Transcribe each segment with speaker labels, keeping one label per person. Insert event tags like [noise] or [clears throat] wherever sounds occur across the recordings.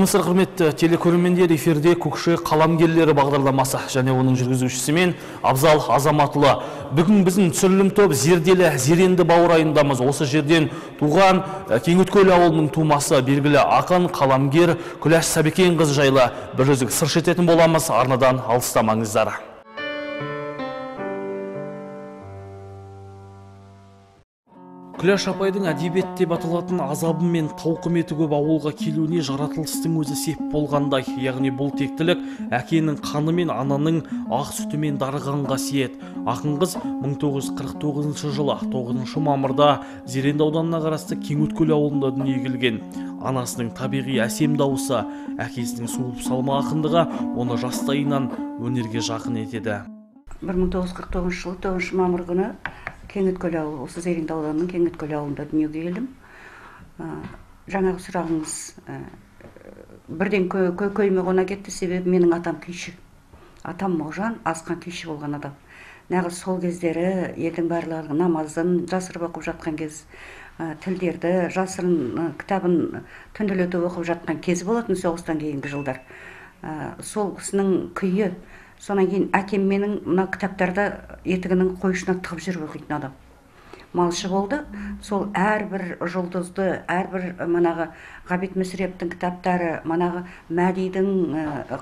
Speaker 1: армысыздар құрметті телекөрермендер эфирде көкше қаламгерлері бағдарламасы және оның жүргізушісі мен абзал азаматұлы. Бүгін біздің түсірілім топ зерделі зеренді бауырайындамыз осы жерден туған кеңөткөл ауылының тумасы белгілі ақын қаламгер күләш сәбекенқызы жайлы бір үзік сыр шертетін боламыз. Арнадан алыстамаңыздар. Күләш апайдың әдебиет деп аталатын азабы мен тауқыметі көп ауылға келуіне жаратылыстың өзі сеп болғандай. Яғни бұл тектілік әкенің қаны мен ананың ақ сүтімен дарыған қасиет. Ақын қыз 1949 жылы 9 мамырда зеренді ауданына қарасты кеңөткөл ауылында дүниеге келген. Анасының табиғи әсем дауысы әкесінің суырып салма ақындығы оны жастайынан өнерге жақын етеді.
Speaker 2: 1949 жылы 9 мамыр күні кеңөткөл ауылы осы зеренді ауданының кеңөткөл ауылында дүниеге келдім. Жаңағы сұрағыңыз бірден көкейіме қона кетті себебі менің атам күйші. Атам мағжан асқан күйші болған адам. Нағыз сол кездері елдің барлығы намазын жасырып оқып жатқан кез тілдерді жасырын кітабын түнделетіп оқып жатқан кезі болатын соғыстан кейінгі жылдар. Сол кісінің күйі содан кейін әкем менің мына кітаптарды етігінің қойышына тығып жүріп оқитын адам. Малшы болды. Сол әрбір жұлдызды әрбір манағы ғабит мүсіреповтің кітаптары манағы мәдидің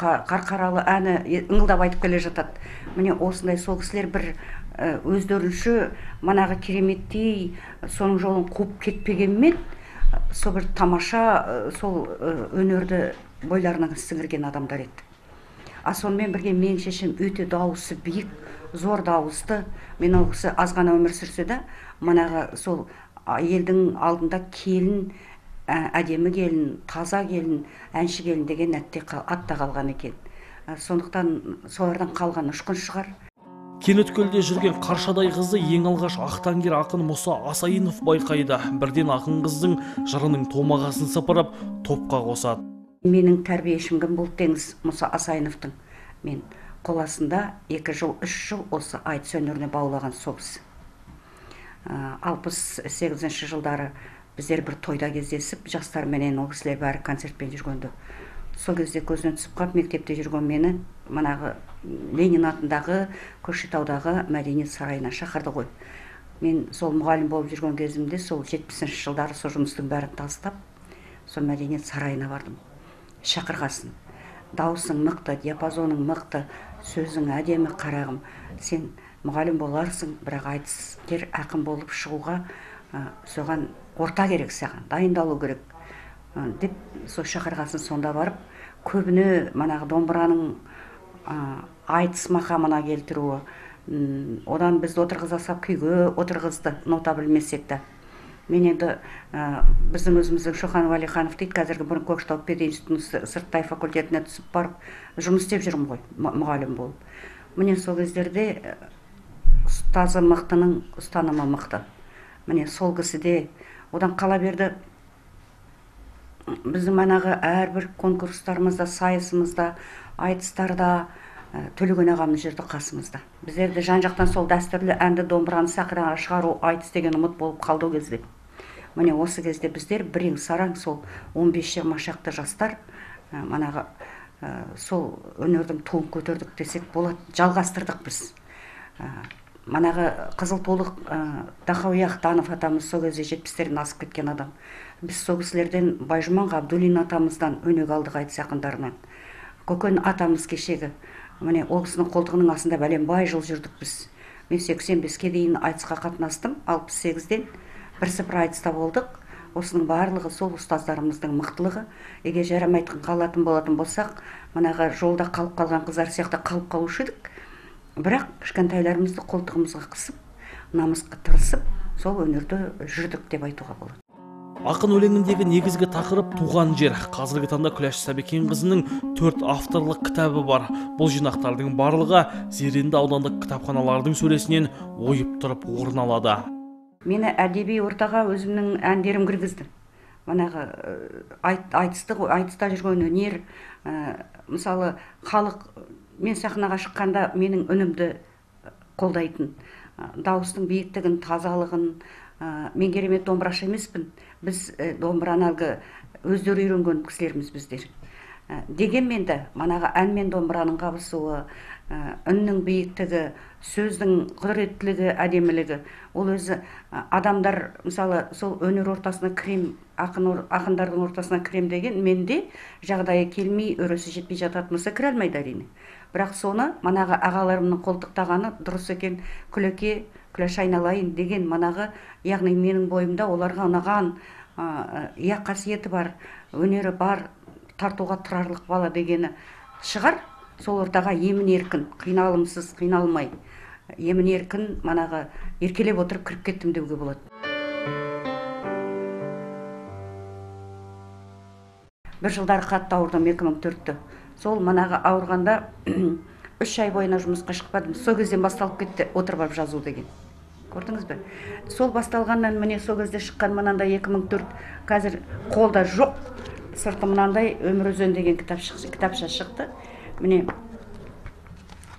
Speaker 2: қарқаралы әні ыңылдап айтып келе жатады. Міне осындай сол кісілер бір өздерінше манағы кереметтей соның жолын қуып кетпегенмен сол бір тамаша сол өнерді бойларына сіңірген адамдар еді. А сонымен бірге менің шешем өте дауысы биік зор дауысты. Мен ол кісі аз ғана өмір сүрсе де манағы сол елдің алдында келін әдемі келін таза келін әнші келін деген әтте атта қалған екен. Сондықтан солардан қалған ұшқын шығар.
Speaker 1: Кенөткөлде жүрген қаршадай қызды ең алғаш ақтаңгер ақын мұса асайынов байқайды. Бірден ақын қыздың жырының томағасын сыпырып топқа қосады.
Speaker 2: Менің тәрбиешім кім болды деңіз мұса асайыновтың мен қол астында екі жыл үш жыл осы айтыс өнеріне баулаған сол кісі алпыс сегізінші жылдары біздер бір тойда кездесіп жастарменен ол кісілер бәрі концертпен жүргенде сол кезде көзіне түсіп қалып мектепте жүрген мені манағы ленин атындағы көкшетаудағы мәдениет сарайына шақырды ғой. Мен сол мұғалім болып жүрген кезімде сол жетпісінші жылдары сол жұмыстың бәрін тастап сол мәдениет сарайына бардым. Шақырғасын. Даусың мықты диапазоның мықты сөзің әдемі қарағым. Сен мұғалім боларсың бірақ айтыскер ақын болып шығуға ә, соған орта керек саған дайындалу керек. Ә, деп сол шақырғасын сонда барып көбіне манағы домбыраның ә, айтыс мақамына келтіруі одан бізді отырғыза салып күйге отырғызды нота білмесек те. Мен енді ә, біздің өзіміздің шоқан уәлиханов дейді қазіргі бұрын көкшетау пединститутының сырттай факультетіне түсіп барып жұмыс істеп жүрмін ғой мұғалім болып. Міне сол кездерде ұстазы мықтының ұстанымы мықты. Міне сол кісіде одан қала берді. Біздің манағы әрбір конкурстарымызда сайысымызда айтыстарда ә, төлеген ағамыз жүрді қасымызда. Біздерді жан жақтан сол дәстүрлі әнді домбыраны сахнаға шығару айтыс деген ұмыт болып қалды ол кезде. Міне осы кезде біздер бірең сараң сол 15-20 шақты жастар ә, манағы ә, сол өнердің туын көтердік десек болады жалғастырдық біз. Ә, манағы қызыл толық ә, тахауи ахтанов атамыз сол кезде жетпістерден асып кеткен адам. Біз сол кісілерден байжұман ғабдуллин атамыздан өнеге алдық айтыс ақындарынан. Көкен атамыз кешегі. Міне ол кісінің қолтығының астында бәленбай жыл жүрдік біз. Мен сексен беске дейін айтысқа қатынастым алпыс сегізден. Бірсыпыра айтыста болдық. Осының барлығы сол ұстаздарымыздың мықтылығы. Егер жарамайтын қалатын болатын болсақ манағы жолда қалып қалған қыздар сияқты қалып қалушы едік. Бірақ кішкентайларымызды қолтығымызға қысып намысқа тырысып сол өнерде жүрдік деп айтуға болады.
Speaker 1: Ақын өлеңіндегі негізгі тақырып туған жер. Қазіргі таңда күләш сәбекенқызының төрт авторлық кітабы бар. Бұл жинақтардың барлығы зеренді аудандық кітапханалардың сөресінен ойып тұрып орын алады.
Speaker 2: Мені әдеби ортаға өзімнің әндерім кіргізді. Манағы айт, айтысты айтыста жүрген өнер. Ә, мысалы халық мен сахнаға шыққанда менің үнімді қолдайтын. Дауыстың биіктігін тазалығын ә, мен керемет домбырашы емеспін. Біз ә, домбыраны әлгі өздері үйренген кісілерміз біздер. Ә, дегенмен де манағы ән мен домбыраның қабысуы үннің биіктігі сөздің құдіреттілігі әдемілігі. Ол өзі адамдар мысалы сол өнер ортасына кірем ақын ор- ақындардың ортасына кірем деген менде жағдайы келмей өресі жетпей жататын болса кіре алмайды әрине. Бірақ соны манағы ағаларымның қолтықтағаны дұрыс екен күлеке күләш айналайын деген манағы яғни менің бойымда оларға ұнаған иә қасиеті бар өнері бар тартуға тұрарлық бала дегені шығар. Сол ортаға емін еркін қиналымсыз қиналмай емін еркін манағы еркелеп отырып кіріп кеттім деуге болады. Бір жылдары қатты ауырдым 2004-те сол манағы ауырғанда [clears throat] үш ай бойына жұмысқа шықпадым сол кезден басталып кетті отырып алып жазу деген. Көрдіңіз бе? Сол басталғаннан міне сол кезде шыққан мынандай 2004 қазір қолда жоқ. Сырты мынандай өмір өзен деген кітапша шықты. Міне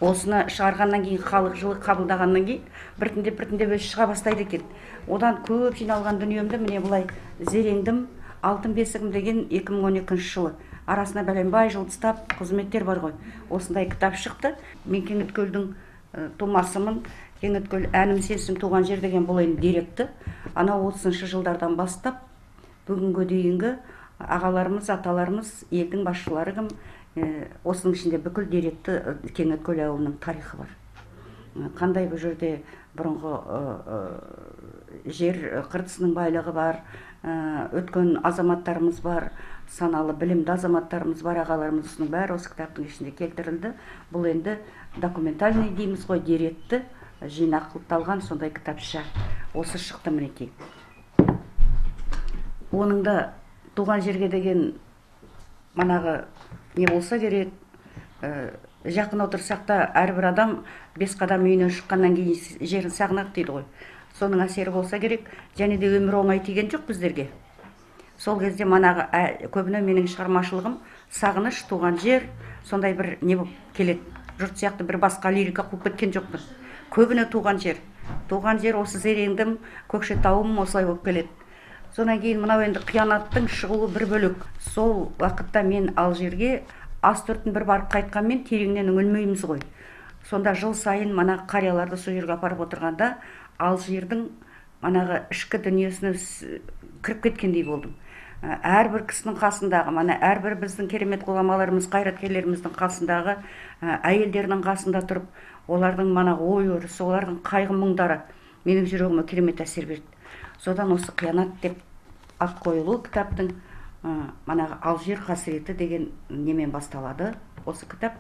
Speaker 2: осыны шығарғаннан кейін халық жылы қабылдағаннан кейін біртіндеп біртіндеп өзі шыға бастайды екен. Одан көп жиналған дүниемді міне былай зереңдім алтын бесігім деген 2012 жылы. Арасына бәленбай жылдыстап қызметтер бар ғой. Осындай кітап шықты. Мен кеңіткөлдің ә, тумасымын. Кеңіткөл әнім сенсің туған жер деген бұл енді деректі. Анау отызыншы жылдардан бастап бүгінге дейінгі ағаларымыз аталарымыз елдің басшылары кім? Осының ішінде бүкіл деректі э, кеңіткөл ауылының тарихы бар. Қандай бұл жерде бұрынғы э, э, жер қыртысының байлығы бар э, өткен азаматтарымыз бар саналы білімді азаматтарымыз бар ағаларымыз осының бәрі осы кітаптың ішінде келтірілді. Бұл енді документальный дейміз ғой деректі жинақталған сондай кітапша. Осы шықты мінекей. Оның да туған жерге деген манағы не болса керек. Ә, жақын отырсақ та әрбір адам бес қадам үйінен шыққаннан кейін жерін сағынады дейді ғой. Соның әсері болса керек. Және де өмір оңай тиген жоқ біздерге. Сол кезде манағы ә, көбіне менің шығармашылығым сағыныш туған жер сондай бір не болып келеді. Жұрт сияқты бір басқа лирика қуып кеткен жоқпын. Көбіне туған жер. Туған жер осы зерендім көкшетауым осылай болып келеді. Содан кейін мынау енді қиянаттың шығуы бір бөлек. Сол уақытта мен алжирге ас бір барып қайтқанмен тереңнен үңілмейміз ғой. Сонда жыл сайын мана қарияларды сол жерге апарып отырғанда алжирдің манағы ішкі дүниесіне кіріп кеткендей болдым. Ә, әрбір кісінің қасындағы мана әрбір біздің керемет ғұламаларымыз қайраткерлеріміздің қасындағы ә, әйелдерінің қасында тұрып олардың мана ой өрісі олардың қайғы мұңдары менің жүрегіме керемет әсер берді. Содан осы қиянат деп ат қойылу кітаптың манағы алжир қасіреті деген немен басталады осы кітап.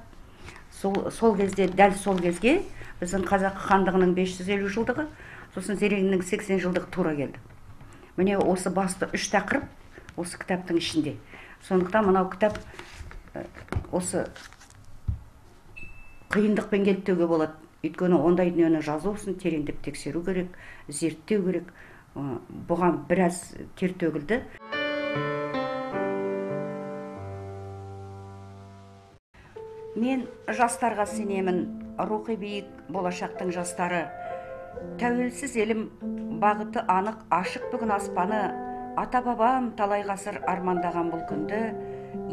Speaker 2: Сол, сол кезде дәл сол кезге біздің қазақ хандығының 550 жылдығы сосын зереннің 80 жылдығы тура келді. Міне осы басты үш тақырып осы кітаптың ішінде. Сондықтан мынау кітап осы қиындықпен келді деуге болады. Өйткені ондай дүниені жазу үшін тереңдеп тексеру керек зерттеу керек. Бұған біраз тер төгілді мен жастарға сенемін. Рухи биік болашақтың жастары. Тәуелсіз елім бағыты анық ашық бүгін аспаны. Ата бабам талай ғасыр армандаған бұл күнді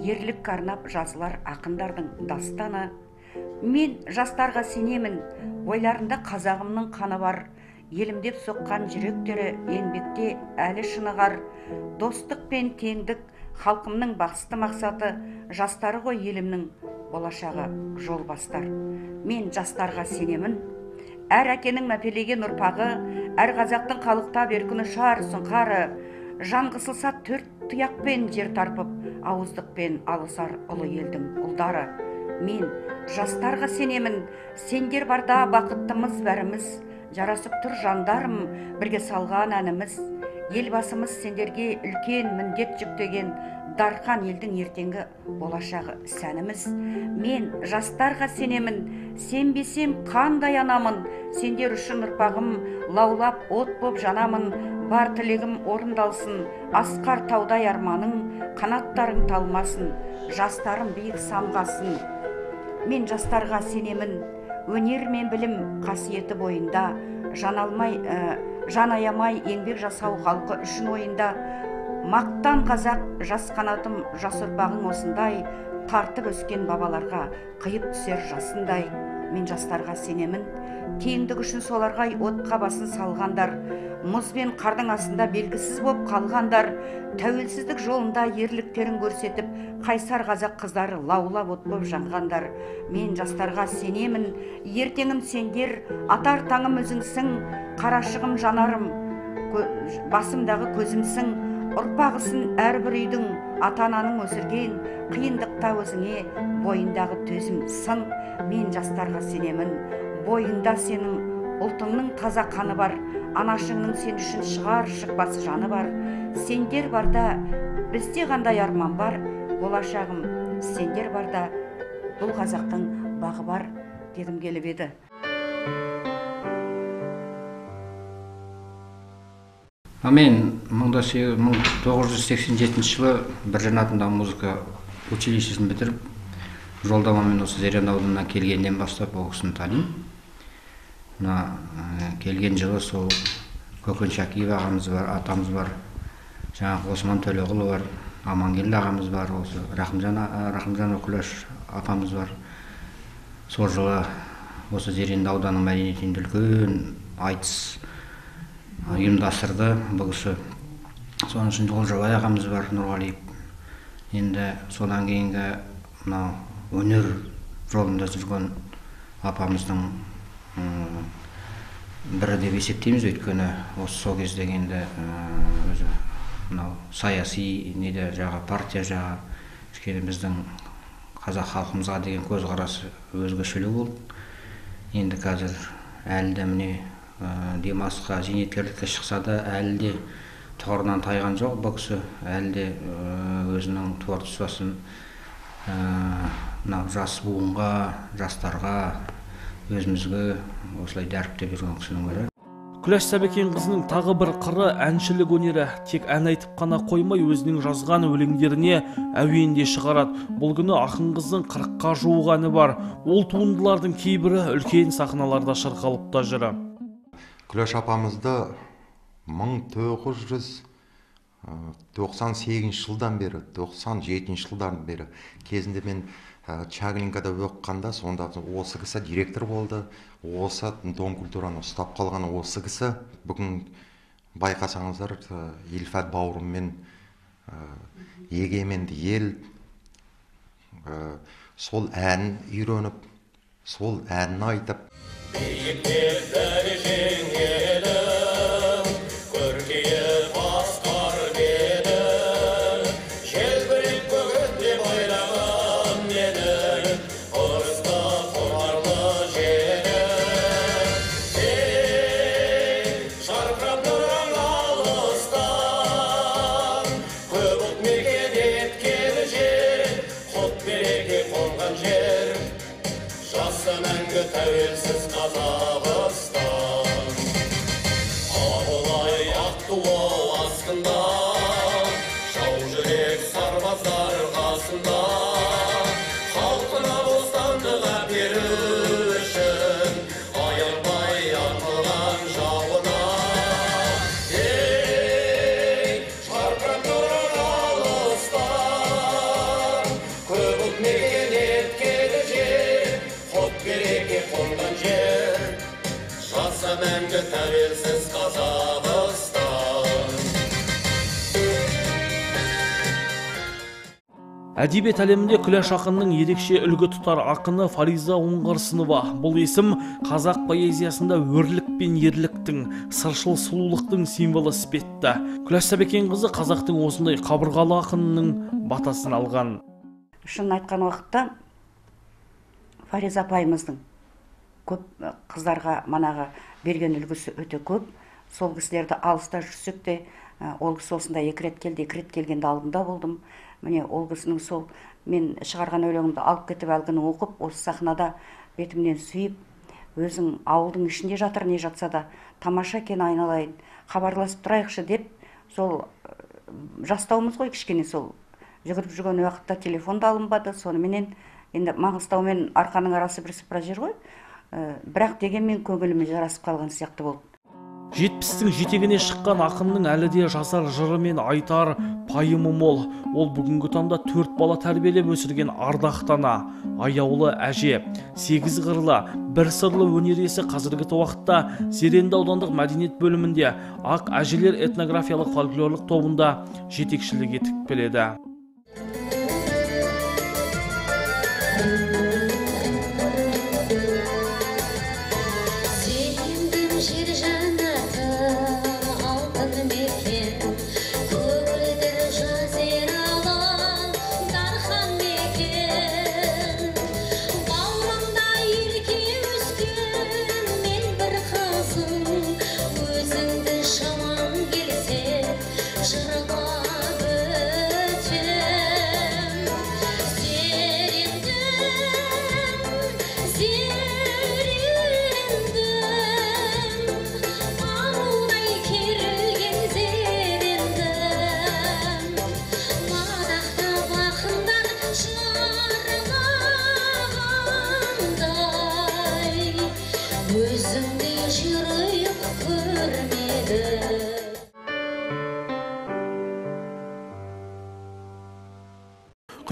Speaker 2: ерлік арнап жазылар ақындардың дастаны. Мен жастарға сенемін. Ойларында қазағымның қаны бар. Елім деп соққан жүректері еңбекте әлі шынығар. Достық пен теңдік халқымның басты мақсаты жастары ғой елімнің болашағы жол бастар мен жастарға сенемін. Әр әкенің мәпелеген ұрпағы әр қазақтың қалықтап еркін ұшар сұңқары. Жан қысылса төрт тұяқпен жер тарпып ауыздықпен алысар ұлы елдің ұлдары. Мен жастарға сенемін. Сендер барда бақыттымыз бәріміз жарасып тұр жандарым бірге салған әніміз. Елбасымыз сендерге үлкен міндет жүктеген дархан елдің ертеңгі болашағы сәніміз. Мен жастарға сенемін сенбесем қандай анамын. Сендер үшін ұрпағым лаулап от боп жанамын. Бар тілегім орындалсын асқар таудай арманың қанаттарың талмасын жастарым биік самғасын. Мен жастарға сенемін өнер мен білім қасиеті бойында жан алмай ә, жан аямай еңбек жасау халқы үшін ойында мақтан қазақ жас қанатым жас ұрпағың осындай тартып өскен бабаларға қиып түсер жасындай. Мен жастарға сенемін. Теңдік үшін соларға отқа басын салғандар мұз бен қардың астында белгісіз боп қалғандар тәуелсіздік жолында ерліктерін көрсетіп қайсар қазақ қыздары лаулап от боп жанғандар. Мен жастарға сенемін ертеңім сендер атар таңым өзіңсің қарашығым жанарым басымдағы көзімсің ұрпағысын әрбір үйдің ата ананың өсірген қиындықта өзіңе бойындағы төзім сын мен жастарға сенемін. Бойында сенің ұлтыңның таза қаны бар анашыңның сен үшін шығар шықпас жаны бар. Сендер барда бізде қандай арман бар? Болашағым сендер барда бұл қазақтың бағы бар дегім келіп еді.
Speaker 3: Мен мың тоғыз жүз сексен жетінші жылы біржан атындағы музыка училищесін бітіріп жолдамамен осы зеренді ауданына келгеннен бастап ол кісіні танимын. Мына келген жылы сол көкен шәкиев ағамыз бар атамыз бар жаңағы осман төлеғұлы бар амангелді ағамыз бар осы рахымжан рахымжанова күләш апамыз бар. Сол жылы осы зеренді ауданының мәдениет үлкен айтыс ұйымдастырды бұл кісі соның ішінде олжабай ағамыз бар нұрғалиев енді содан кейінгі мынау өнер жолында жүрген апамыздың бірі деп есептейміз. Өйткені осы сол кездегі енді өзі мынау саяси неде жағы партия жағы кішкене біздің қазақ халқымызға деген көзқарасы өзгешелеу болды. Енді қазір әлі де міне ә, демалысқа зейнеткерлікке шықса да әлі де тұғырынан тайған жоқ бұл кісі. Әлі де өзінің творчествосын мынау жас буынға жастарға өзімізге осылай дәріптеп жүрген кісінің бірі.
Speaker 1: Күләш сәбекенқызының тағы бір қыры әншілік өнері. Тек ән айтып қана қоймай өзінің жазған өлеңдеріне әуен де шығарады. Бұл күні ақын қыздың қырыққа жуық әні бар. Ол туындылардың кейбірі үлкен сахналарда шырқалып та жүр.
Speaker 4: Күләш апамызды мың тоғыз жүз тоқсан сегізінші жылдан бері тоқсан жетінші жылдан бері кезінде мен чаглинкада оқығанда сонда осы кісі директор болды. Осы дом культураны ұстап қалған осы кісі бүгін байқасаңыздар ильфат бауырыммен егеменді ел сол әнін үйреніп сол әнін айтып Büyük bir derdim
Speaker 1: әдебиет әлемінде күләш ақынның ерекше үлгі тұтар ақыны фариза оңғарсынова. Бұл есім қазақ поэзиясында өрлік пен ерліктің сыршыл сұлулықтың символы іспетті. Күләш сәбекенқызы қазақтың осындай қабырғалы ақынының батасын алған.
Speaker 2: Шынын айтқан уақытта фариза апайымыздың көп қыздарға манағы берген үлгісі өте көп. Сол кісілерді алыста жүрсек те ол кісі осында екі рет келді екі рет келгенде алдында болдым. Міне ол кісінің сол мен шығарған өлеңімді алып кетіп әлгіні оқып осы сахнада бетімнен сүйіп өзің ауылдың ішінде жатыр не жатса да тамаша екен айналайын хабарласып тұрайықшы деп сол жастауымыз ғой кішкене сол. Жүгіріп жүрген уақытта телефон да алынбады соныменен енді маңғыстау мен арқаның арасы бірсыпыра жер ғой. Бірақ дегенмен көңіліме жарасып қалған сияқты болды.
Speaker 1: Жетпістің жетегіне шыққан ақынның әлі де жазар жыры мен айтар пайымы мол. Ол бүгінгі таңда төрт бала тәрбиелеп өсірген ардақты ана аяулы әже сегіз қырлы бір сырлы өнер иесі қазіргі уақытта зеренді аудандық мәдениет бөлімінде ақ әжелер этнографиялық фольклорлық тобында жетекшілік етіп келеді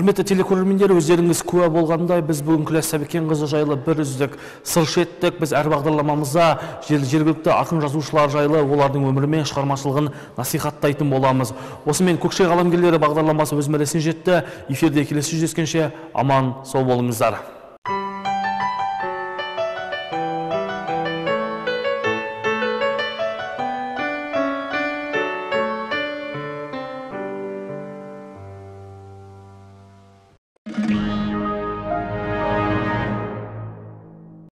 Speaker 1: құрметті телекөрермендер өздеріңіз куә болғандай біз бүгін күләш сәбекенқызы жайлы бір үздік сыр шерттік біз әр бағдарламамызда жер- жергілікті ақын жазушылар жайлы олардың өмірі мен шығармашылығын насихаттайтын боламыз. Осымен көкше қаламгерлері бағдарламасы өз мәресіне жетті. Эфирде келесі жүздескенше аман сау болыңыздар.